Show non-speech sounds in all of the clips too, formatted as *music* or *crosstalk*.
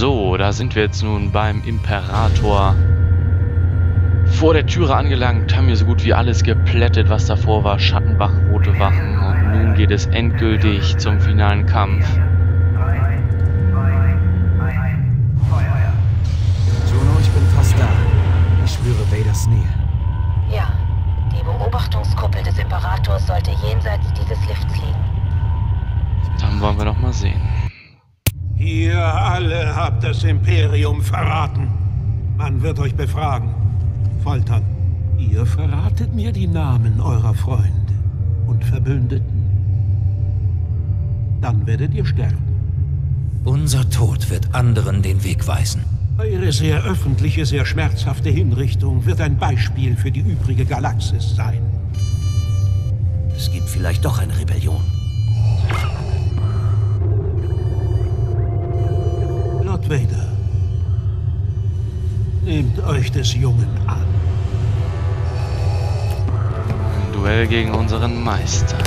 So, da sind wir jetzt nun beim Imperator vor der Türe angelangt, haben wir so gut wie alles geplättet, was davor war. Schattenwachen, rote Wachen und nun geht es endgültig zum finalen Kampf. Juno, ich bin fast da. Ich spüre Vaders Nähe. Ja, die Beobachtungskuppel des Imperators sollte jenseits dieses Lifts liegen. Dann wollen wir doch mal sehen. Ihr alle habt das Imperium verraten. Man wird euch befragen, foltern. Ihr verratet mir die Namen eurer Freunde und Verbündeten. Dann werdet ihr sterben. Unser Tod wird anderen den Weg weisen. Eure sehr öffentliche, sehr schmerzhafte Hinrichtung wird ein Beispiel für die übrige Galaxis sein. Es gibt vielleicht doch eine Rebellion. Euch des Jungen an. Ein Duell gegen unseren Meister.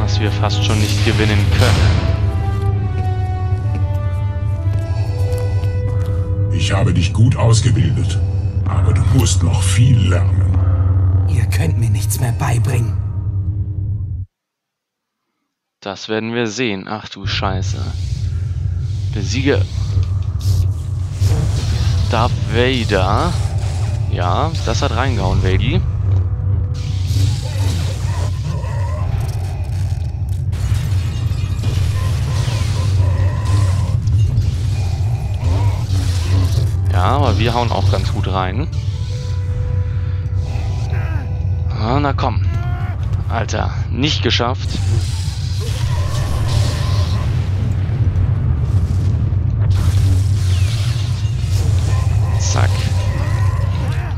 Was wir fast schon nicht gewinnen können. Ich habe dich gut ausgebildet, aber du musst noch viel lernen. Ihr könnt mir nichts mehr beibringen. Das werden wir sehen. Ach du Scheiße. Besiege Darth Vader. Ja, das hat reingehauen, Vady. Ja, aber wir hauen auch ganz gut rein. Ah, na komm. Alter, nicht geschafft.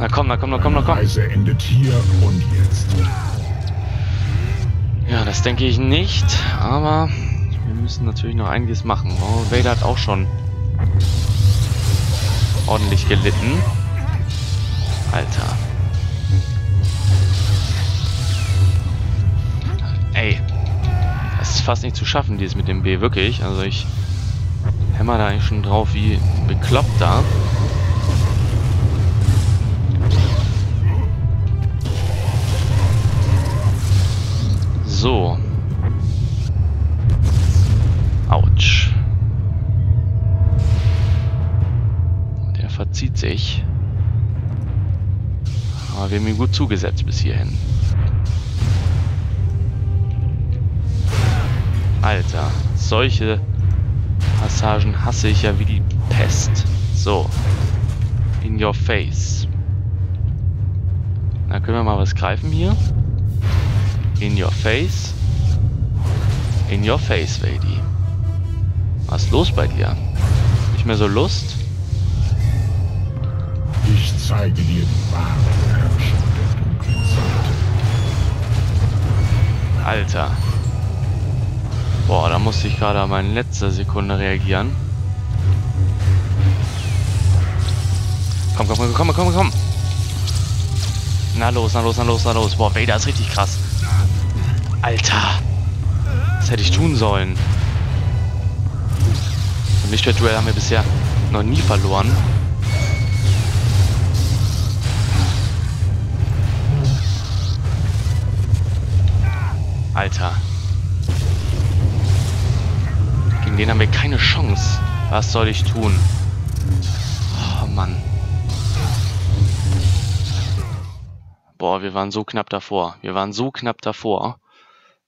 Na komm, na komm, na komm, na komm. Reise endet hier und jetzt. Ja, das denke ich nicht, aber wir müssen natürlich noch einiges machen. Oh, Vader hat auch schon ordentlich gelitten. Alter. Ey. Das ist fast nicht zu schaffen, dieses mit dem B, wirklich. Also ich hämmer da eigentlich schon drauf wie ein Bekloppter. So. Autsch. Der verzieht sich. Aber wir haben ihn gut zugesetzt bis hierhin. Alter, solche Passagen hasse ich ja wie die Pest. So. In your face. Na, können wir mal was greifen hier? In your face. In your face, Lady. Was ist los bei dir? Nicht mehr so Lust? Ich zeige dir die wahre Herrschaft der dunklen Seite. Alter. Boah, da musste ich gerade mal in letzter Sekunde reagieren. Komm, komm, komm, komm, komm, komm. Na los, na los, na los, na los. Boah, Vader ist richtig krass. Alter. Was hätte ich tun sollen? Im Lichtschwert-Duell haben wir bisher noch nie verloren. Alter. Gegen den haben wir keine Chance. Was soll ich tun? Oh Mann. Boah, wir waren so knapp davor. Wir waren so knapp davor.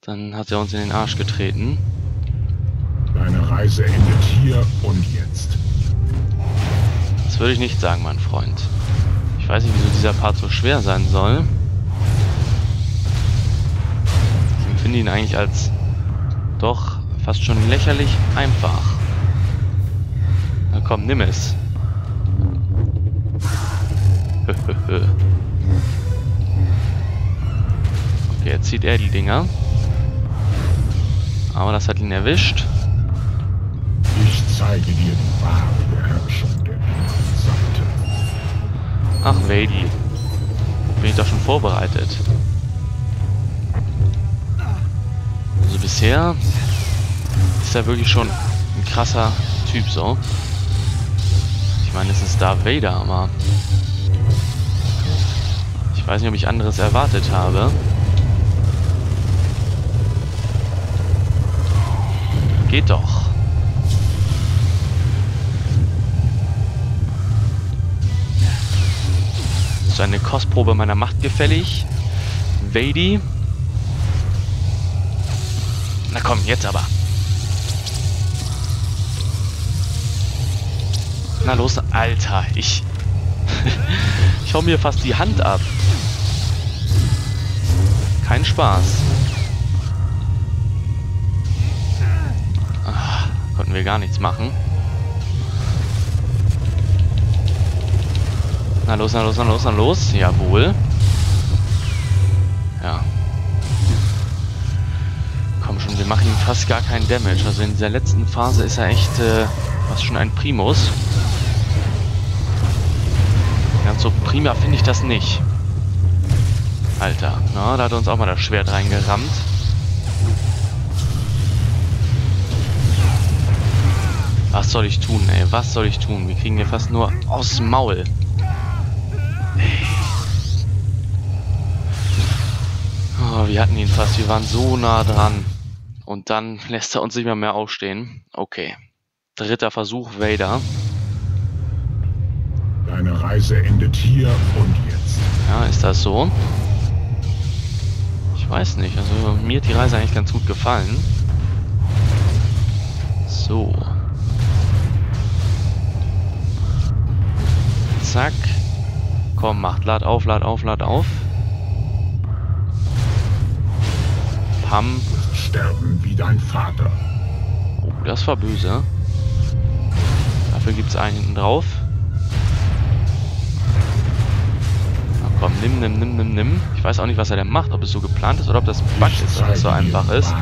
Dann hat er uns in den Arsch getreten. Deine Reise endet hier und jetzt. Das würde ich nicht sagen, mein Freund. Ich weiß nicht, wieso dieser Part so schwer sein soll. Ich empfinde ihn eigentlich als doch fast schon lächerlich einfach. Na komm, nimm es. okay, *laughs* zieht er die Dinger. Aber das hat ihn erwischt. Ich zeige dir die wahre Beherrschung der Seite. Ach, Lady. Bin ich doch schon vorbereitet. Also bisher ist er wirklich schon ein krasser Typ so. Ich meine, es ist Darth Vader, aber ich weiß nicht, ob ich anderes erwartet habe. Geht doch. Ist eine Kostprobe meiner Macht gefällig? Vady. Na komm, jetzt aber. Na los, Alter, ich... *laughs* ich hau mir fast die Hand ab. Kein Spaß. Konnten wir gar nichts machen. Na los, na los, na los, na los. Jawohl. Ja. Komm schon, wir machen ihm fast gar keinen Damage. Also in dieser letzten Phase ist er echt äh, fast schon ein Primus. Ganz so prima finde ich das nicht. Alter, na, da hat uns auch mal das Schwert reingerammt. Was soll ich tun, ey? Was soll ich tun? Wir kriegen hier fast nur aus dem Maul. Oh, wir hatten ihn fast. Wir waren so nah dran. Und dann lässt er uns nicht mehr mehr aufstehen. Okay. Dritter Versuch, Vader. Deine Reise endet hier und jetzt. Ja, ist das so? Ich weiß nicht. Also mir hat die Reise eigentlich ganz gut gefallen. So. Zack. Komm, macht. Lad auf, lad auf, lad auf. Pam. Sterben wie dein Vater. Oh, das war böse. Dafür gibt es einen hinten drauf. Na komm, nimm, nimm, nimm, nimm, nimm. Ich weiß auch nicht, was er denn macht. Ob es so geplant ist oder ob das Bug ist, dass es so einfach ist.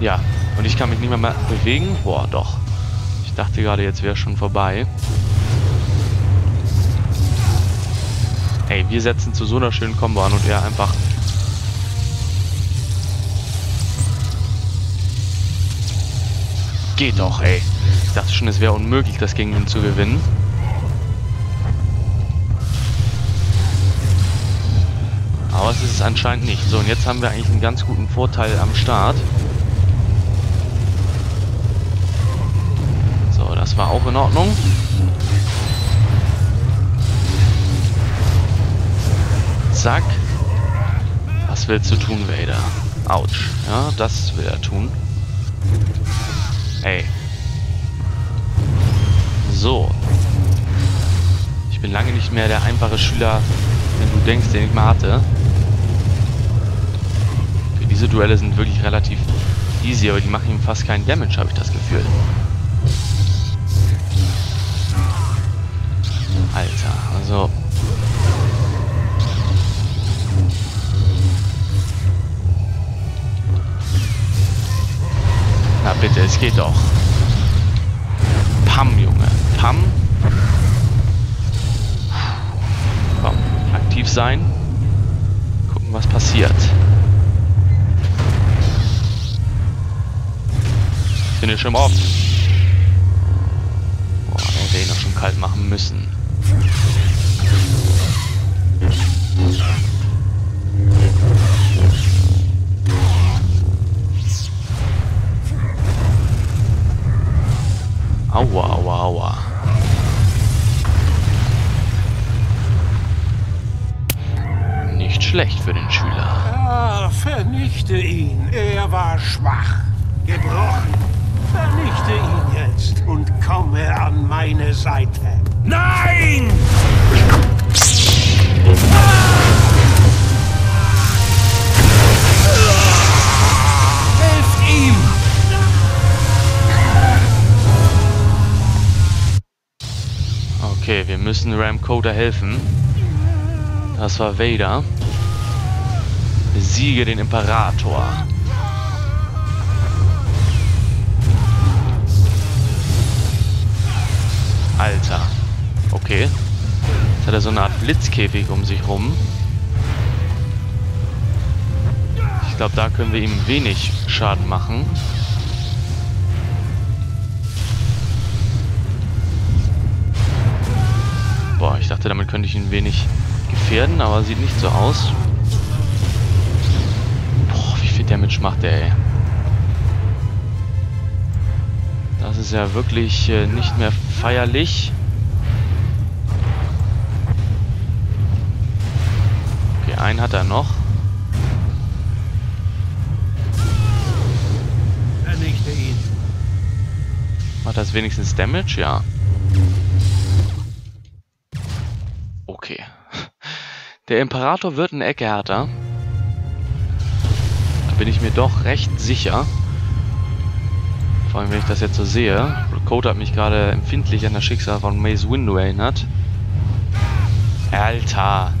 Ja, und ich kann mich nicht mehr, mehr bewegen. Boah, doch. Dachte gerade, jetzt wäre schon vorbei. Ey, wir setzen zu so einer schönen Combo an und er einfach... Geht doch, ey. Ich dachte schon, es wäre unmöglich, das gegen ihn zu gewinnen. Aber es ist es anscheinend nicht. So, und jetzt haben wir eigentlich einen ganz guten Vorteil am Start. So, das auch in Ordnung. Zack. Was willst du tun, Vader? Autsch. Ja, das will er tun. Ey. So. Ich bin lange nicht mehr der einfache Schüler, den du denkst, den ich mal hatte. Okay, diese Duelle sind wirklich relativ easy, aber die machen ihm fast keinen Damage, habe ich das Gefühl. Alter, also... Na bitte, es geht doch. Pam, Junge. Pam. Komm, aktiv sein. Gucken, was passiert. Finish him off. Boah, hätte ihn doch schon kalt machen müssen. Okay, wir müssen Ram Coda helfen. Das war Vader. Besiege den Imperator. Alter. Okay. Jetzt hat er so eine Art Blitzkäfig um sich rum. Ich glaube, da können wir ihm wenig Schaden machen. Ich dachte, damit könnte ich ihn wenig gefährden, aber sieht nicht so aus. Boah, wie viel Damage macht der, ey. Das ist ja wirklich äh, nicht mehr feierlich. Okay, einen hat er noch. Vernichte ihn. Macht das wenigstens Damage? Ja. Der Imperator wird eine Ecke härter. Da bin ich mir doch recht sicher. Vor allem, wenn ich das jetzt so sehe. Code hat mich gerade empfindlich an das Schicksal von Maze Windu erinnert. Alter.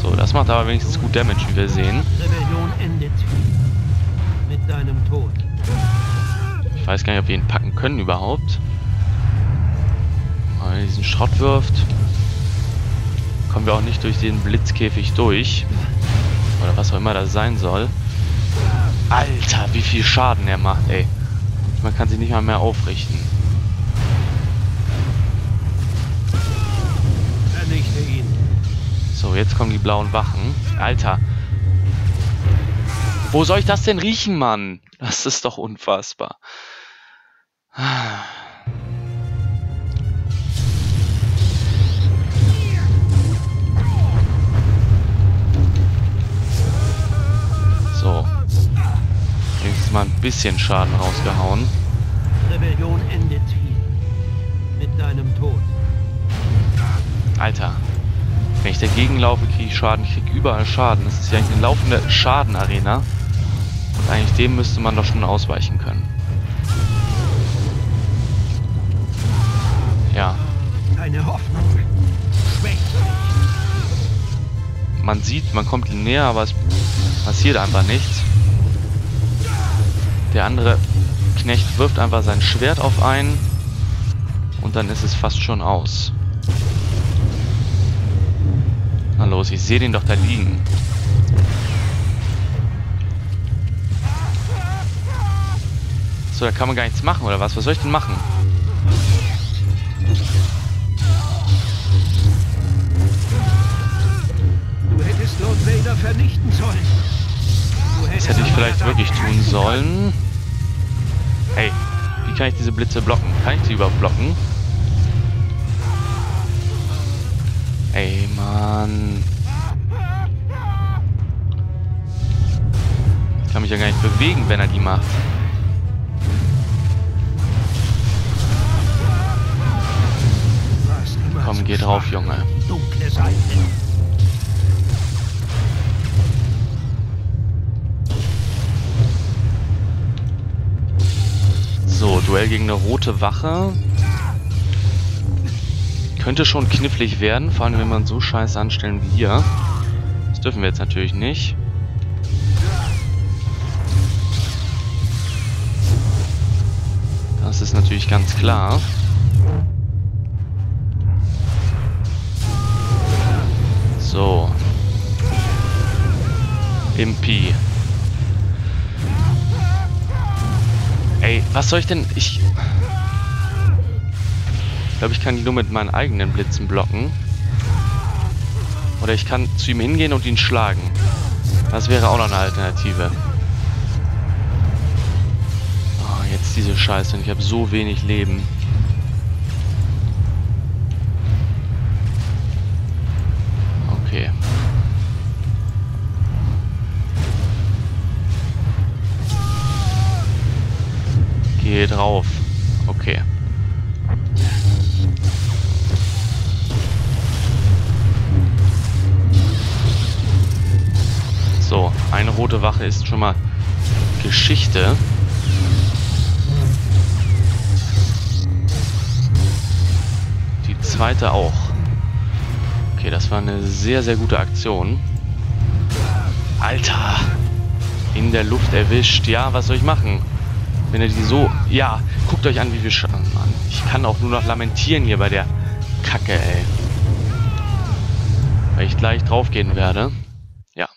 So, das macht aber wenigstens gut Damage, wie wir sehen. Rebellion endet mit deinem Tod. Ich weiß gar nicht, ob wir ihn packen können überhaupt. Wenn er diesen Schrott wirft, kommen wir auch nicht durch den Blitzkäfig durch. Oder was auch immer das sein soll. Alter, wie viel Schaden er macht, ey. Man kann sich nicht mal mehr aufrichten. Vernichte ihn. So, jetzt kommen die blauen Wachen. Alter. Wo soll ich das denn riechen, Mann? Das ist doch unfassbar. *sighs* So. Wenigstens mal ein bisschen Schaden rausgehauen. Rebellion endet hier. Mit deinem Tod. Alter. Wenn ich dagegen laufe, kriege ich Schaden. Ich kriege überall Schaden. Das ist ja eigentlich eine laufende Schadenarena. Und eigentlich dem müsste man doch schon ausweichen können. Deine Hoffnung schwächt sich. Man sieht, man kommt näher, aber es passiert einfach nichts. Der andere Knecht wirft einfach sein Schwert auf einen. Und dann ist es fast schon aus. Na los, ich sehe den doch da liegen. So, da kann man gar nichts machen, oder was? Was soll ich denn machen? Sollen. Hey, wie kann ich diese Blitze blocken? Kann ich die überhaupt blocken? Ey, Mann. Ich kann mich ja gar nicht bewegen, wenn er die macht. Komm, geh drauf. Junge. Dunkle Seite. So, Duell gegen eine rote Wache. Könnte schon knifflig werden, vor allem wenn man so scheiße anstellen wie hier. Das dürfen wir jetzt natürlich nicht. Das ist natürlich ganz klar. So. Impi. Ey, was soll ich denn? Ich glaube, ich kann die nur mit meinen eigenen Blitzen blocken. Oder ich kann zu ihm hingehen und ihn schlagen. Das wäre auch noch eine Alternative. Oh, jetzt diese Scheiße. Und ich habe so wenig Leben. Geh drauf. Okay. So, eine rote Wache ist schon mal Geschichte. Die zweite auch. Okay, das war eine sehr, sehr gute Aktion. Alter! In der Luft erwischt. Ja, was soll ich machen? Wenn ihr die so... Ja, guckt euch an, wie wir schaffen, Mann. Ich kann auch nur noch lamentieren hier bei der Kacke, ey. Weil ich gleich draufgehen werde. Ja.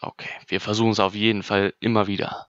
Okay. Wir versuchen es auf jeden Fall immer wieder.